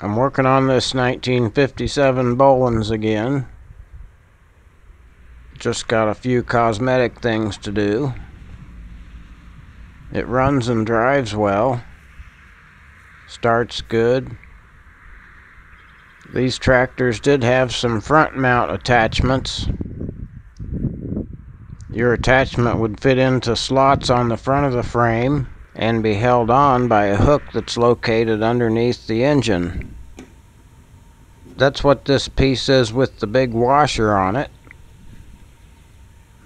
I'm working on this 1957 Bolens again. Just got a few cosmetic things to do. It runs and drives well. Starts good. These tractors did have some front mount attachments. Your attachment would fit into slots on the front of the frame and be held on by a hook that's located underneath the engine. That's what this piece is with the big washer on it.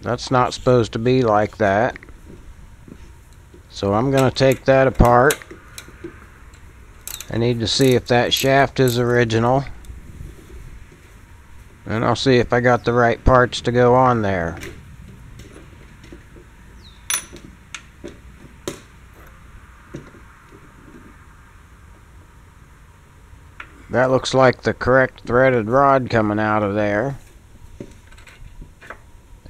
That's not supposed to be like that. So I'm going to take that apart. I need to see if that shaft is original. And I'll see if I got the right parts to go on there. That looks like the correct threaded rod coming out of there.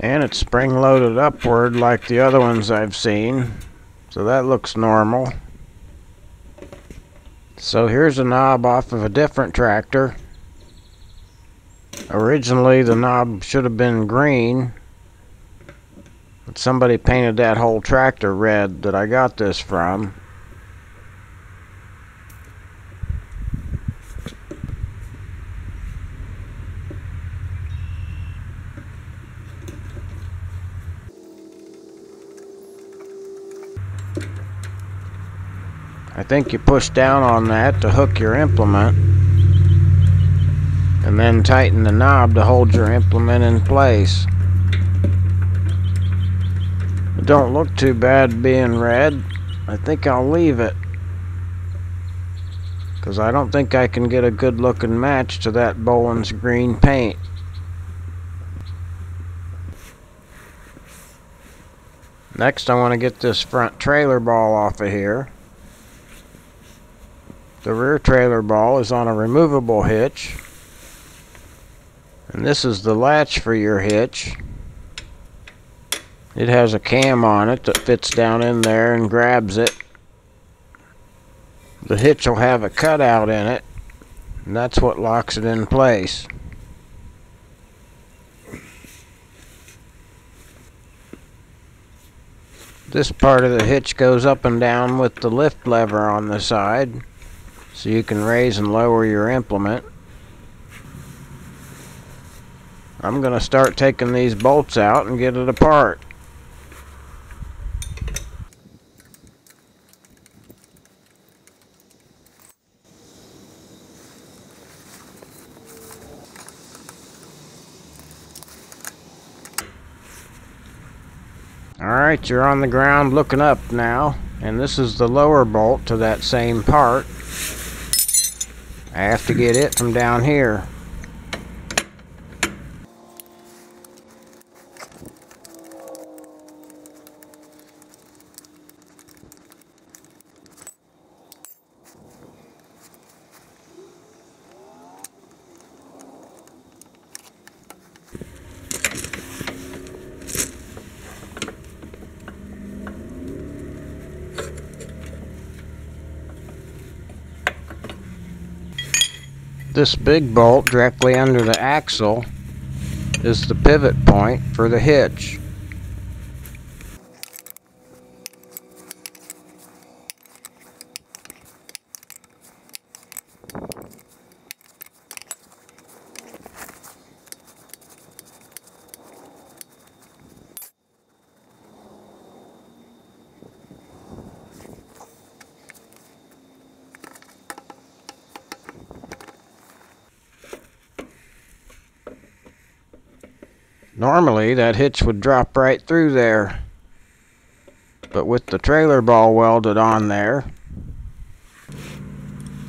And it's spring loaded upward like the other ones I've seen. So that looks normal. So here's a knob off of a different tractor. Originally the knob should have been green. But somebody painted that whole tractor red that I got this from. Think you push down on that to hook your implement and then tighten the knob to hold your implement in place. It don't look too bad being red. I think I'll leave it. Because I don't think I can get a good looking match to that Bolens green paint. Next I want to get this front trailer ball off of here. The rear trailer ball is on a removable hitch. And this is the latch for your hitch. It has a cam on it that fits down in there and grabs it. The hitch will have a cutout in it, and that's what locks it in place. This part of the hitch goes up and down with the lift lever on the side so you can raise and lower your implement. I'm going to start taking these bolts out and get it apart. Alright, you're on the ground looking up now, and this is the lower bolt to that same part. I have to get it from down here. This big bolt directly under the axle is the pivot point for the hitch. Normally that hitch would drop right through there. But with the trailer ball welded on there,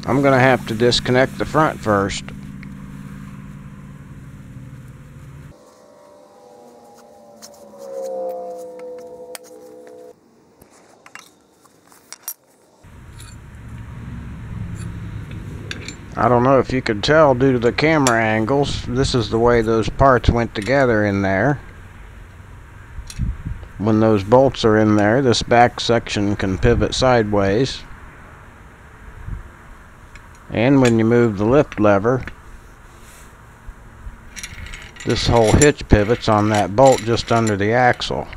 I'm going to have to disconnect the front first. I don't know if you could tell due to the camera angles, this is the way those parts went together in there. When those bolts are in there, this back section can pivot sideways. And when you move the lift lever, this whole hitch pivots on that bolt just under the axle.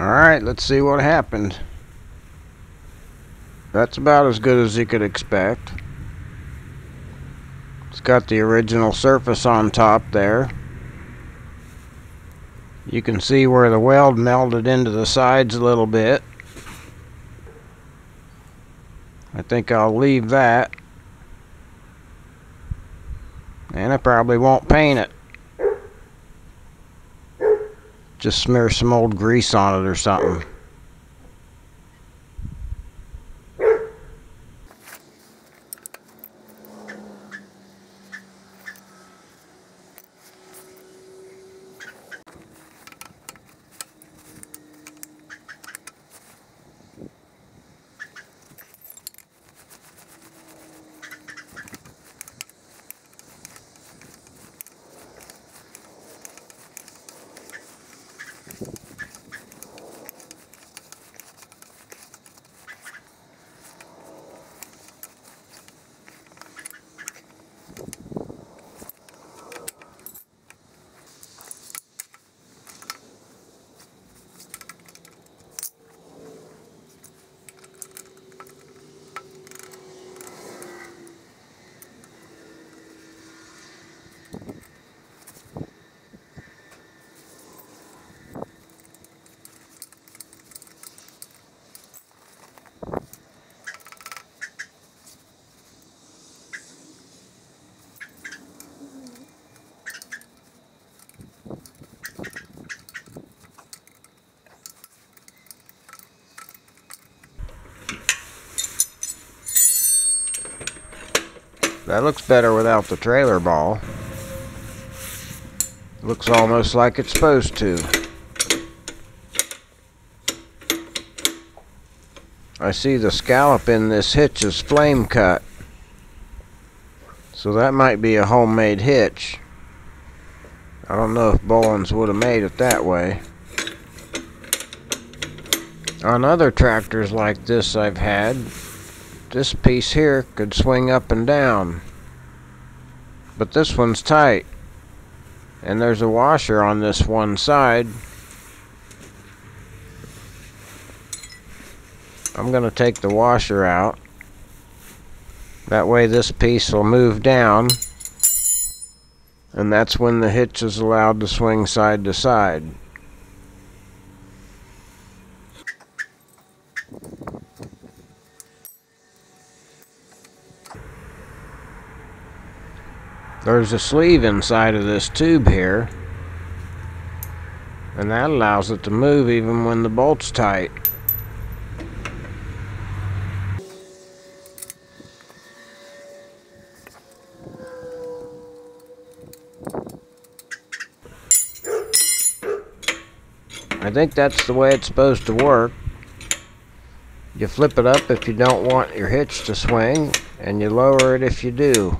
Alright, let's see what happened. That's about as good as you could expect. It's got the original surface on top there. You can see where the weld melted into the sides a little bit. I think I'll leave that. And I probably won't paint it. Just smear some old grease on it or something. That looks better without the trailer ball. Looks almost like it's supposed to. I see the scallop in this hitch is flame cut. So that might be a homemade hitch. I don't know if Bolens would have made it that way. On other tractors like this I've had, this piece here could swing up and down. But this one's tight. And there's a washer on this one side. I'm going to take the washer out. That way this piece will move down. And that's when the hitch is allowed to swing side to side. There's a sleeve inside of this tube here. And that allows it to move even when the bolt's tight. I think that's the way it's supposed to work. You flip it up if you don't want your hitch to swing, and you lower it if you do.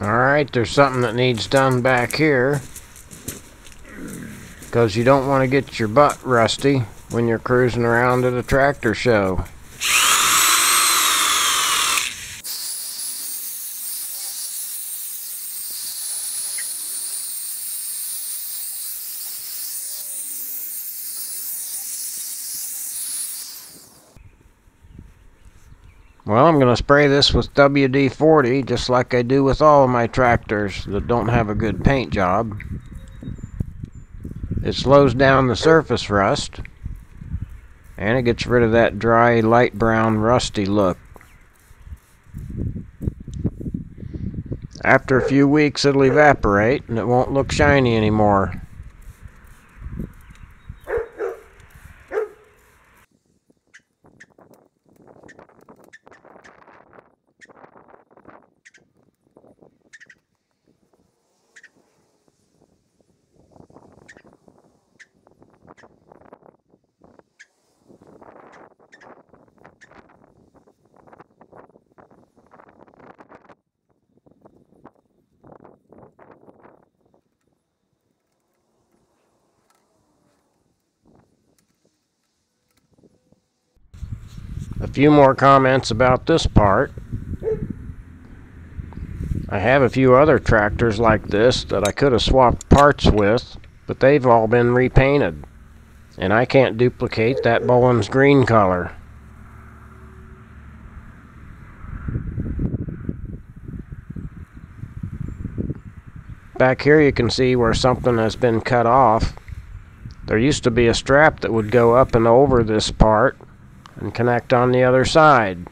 Alright, there's something that needs done back here. Because you don't want to get your butt rusty when you're cruising around at a tractor show. Well, I'm going to spray this with WD-40 just like I do with all of my tractors that don't have a good paint job. It slows down the surface rust and it gets rid of that dry light brown rusty look. After a few weeks it'll evaporate and it won't look shiny anymore. Few more comments about this part. I have a few other tractors like this that I could have swapped parts with, but they've all been repainted. And I can't duplicate that Bolens green color. Back here you can see where something has been cut off. There used to be a strap that would go up and over this part and connect on the other side.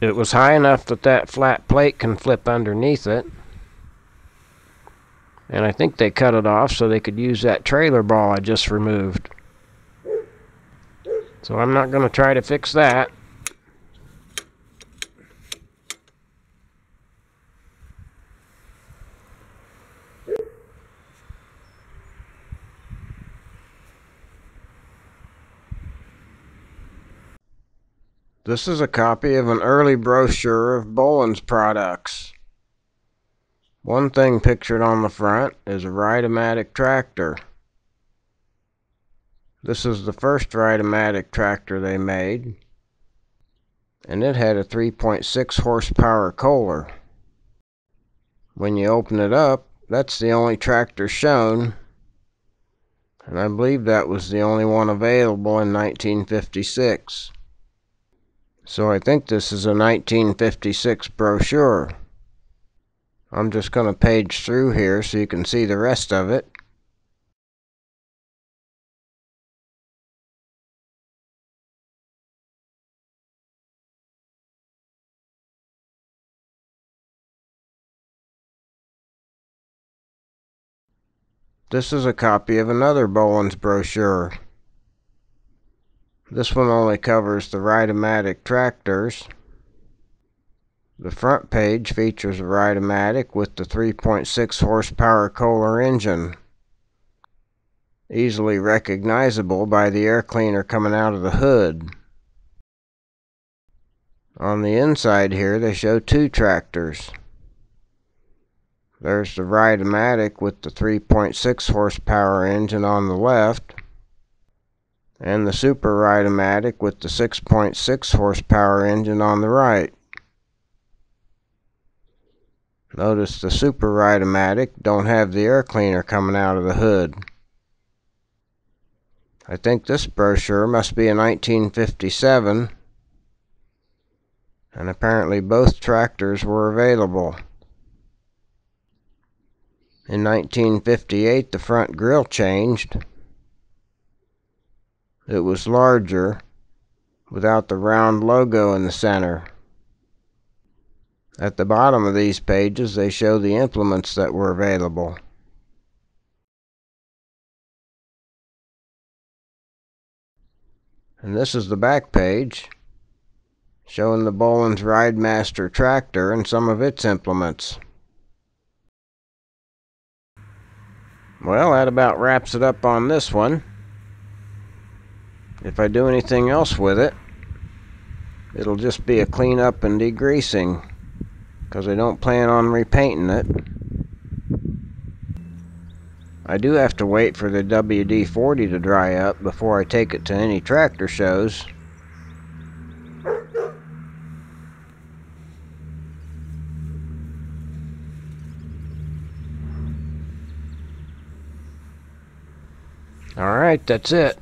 It was high enough that that flat plate can flip underneath it. And I think they cut it off so they could use that trailer ball I just removed. So I'm not going to try to fix that. This is a copy of an early brochure of Bolens products. One thing pictured on the front is a Ride-a-matic tractor. This is the first Ride-a-matic tractor they made, and it had a 3.6 horsepower Kohler. When you open it up, that's the only tractor shown, and I believe that was the only one available in 1956. So I think this is a 1956 brochure. I'm just going to page through here so you can see the rest of it. This is a copy of another Bolens brochure. This one only covers the Ride-a-matic tractors. The front page features a Ride-a-matic with the 3.6 horsepower Kohler engine. Easily recognizable by the air cleaner coming out of the hood. On the inside here they show two tractors. There's the Ride-a-matic with the 3.6 horsepower engine on the left and the Super Ride-a-matic with the 6.6 horsepower engine on the right. Notice the Super Ride-a-matic don't have the air cleaner coming out of the hood. I think this brochure must be a 1957 and apparently both tractors were available. In 1958 the front grille changed. It was larger without the round logo in the center. At the bottom of these pages, they show the implements that were available. And this is the back page, showing the Bolens Ridemaster tractor and some of its implements. Well, that about wraps it up on this one. If I do anything else with it, it'll just be a cleanup and degreasing because I don't plan on repainting it. I do have to wait for the WD-40 to dry up before I take it to any tractor shows. Alright, that's it.